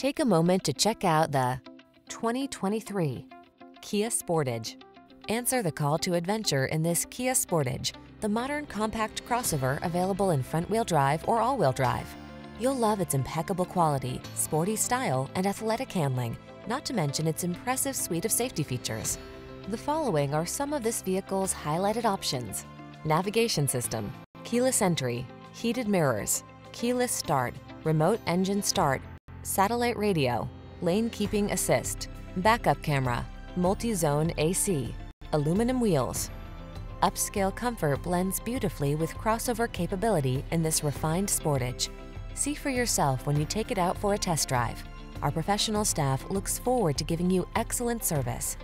Take a moment to check out the 2023 Kia Sportage. Answer the call to adventure in this Kia Sportage, the modern compact crossover available in front-wheel drive or all-wheel drive. You'll love its impeccable quality, sporty style, and athletic handling, not to mention its impressive suite of safety features. The following are some of this vehicle's highlighted options. Navigation system, keyless entry, heated mirrors, keyless start, remote engine start, satellite radio, lane keeping assist, backup camera, multi-zone AC, aluminum wheels. Upscale comfort blends beautifully with crossover capability in this refined Sportage. See for yourself when you take it out for a test drive. Our professional staff looks forward to giving you excellent service.